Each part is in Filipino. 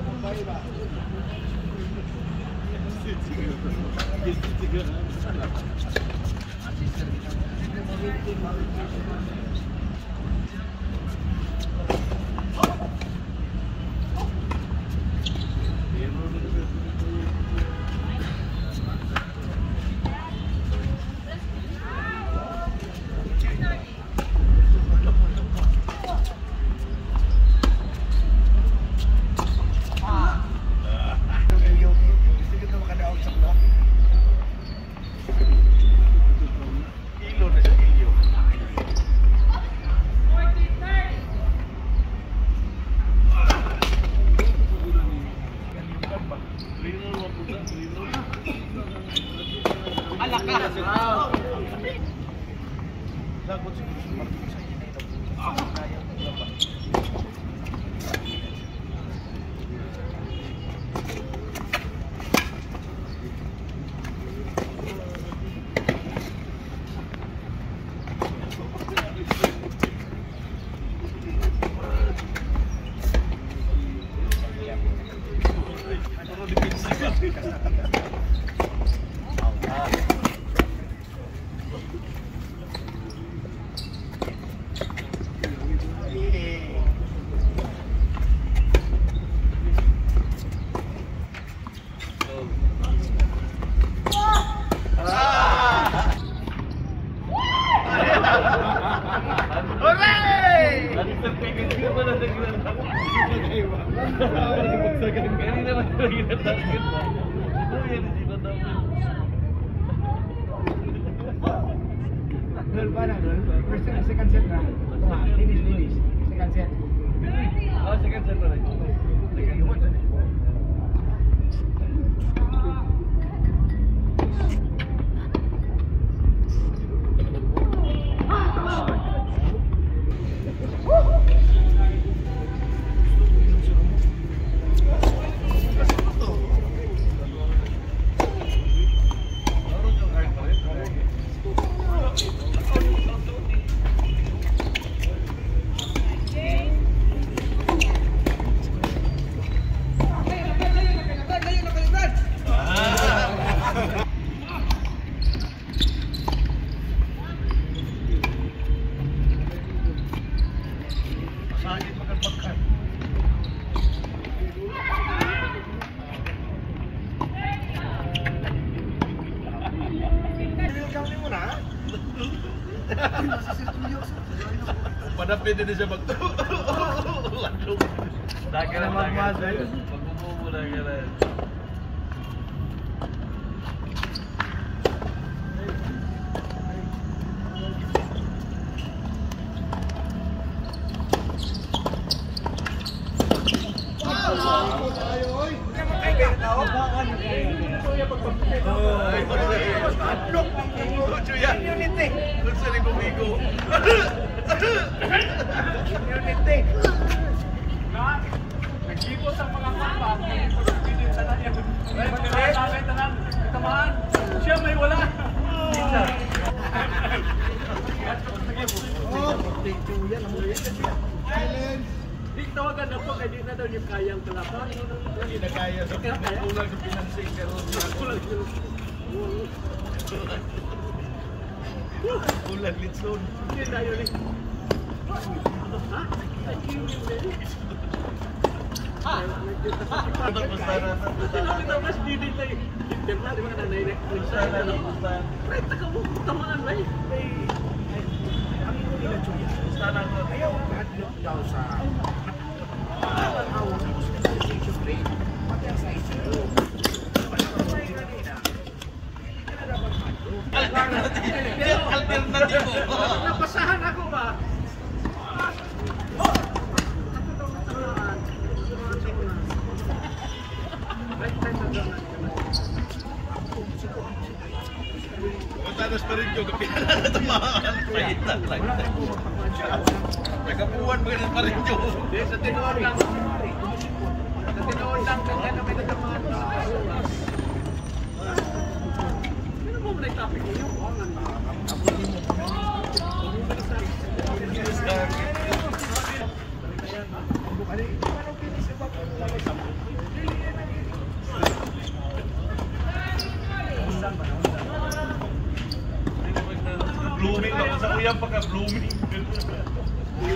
Thank you. para, se cancela. se cancela. Ah, se cancela. Second set na siya mag... Landong. Daga na magmasa yun. Magmumula ka kay di na daw yung kayang kelapa. Hindi na kaya sa kulang sa pinansing pero kulang yung kulang litson. Hindi na yun eh. Ha? Thank you, Mary. Mas didit lagi. Interna di mana naik naik pulsa. Kereta kamu teman baik. Kami tidak cuy. Istana ayo. Jauh sah. Alternatibo. Napasahan ako ba? Matanas pa rin yung kapila na tumahan. Pahita lang. Nagapuan ba ng parinyo? Sa tinoon lang. orang tinoon lang. Kaya na Blooming blooming.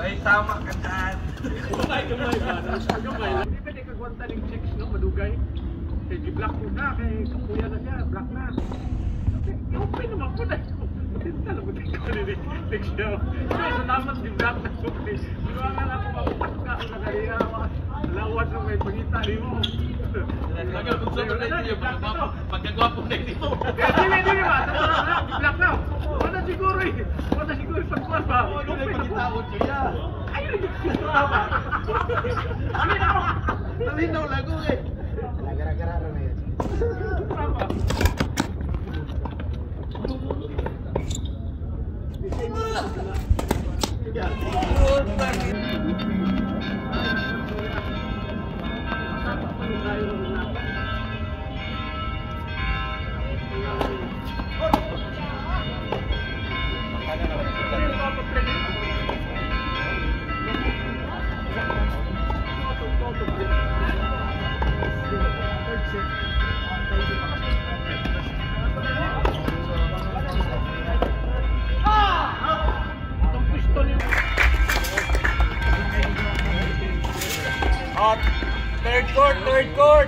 May tama ka dyan. Gamay, gamay ba? Lang. Hindi pwede kagwanta ng chicks, no? Madugay. Kaya gi-block ko na, kay kapuya na siya, block na. Okay, naman ko na. Tinta na ko din ko ni next show. Kaya salamat gi-block na ko. Pero ang alam ko, mabutak ka ako na kaya. Lawat ng may pagita ni mo. Kung sa mga niyo, pagkagwapo na dito. Kaya hindi, hindi ba? Tara na, na. Wala siguro eh. Wala siguro pagkuhan ba? Ano na yung pagkitaon ko yan? Ayun, tama. Ano na ako? Nalinaw lago eh. Gara-gara na yun. Tama. hardcore.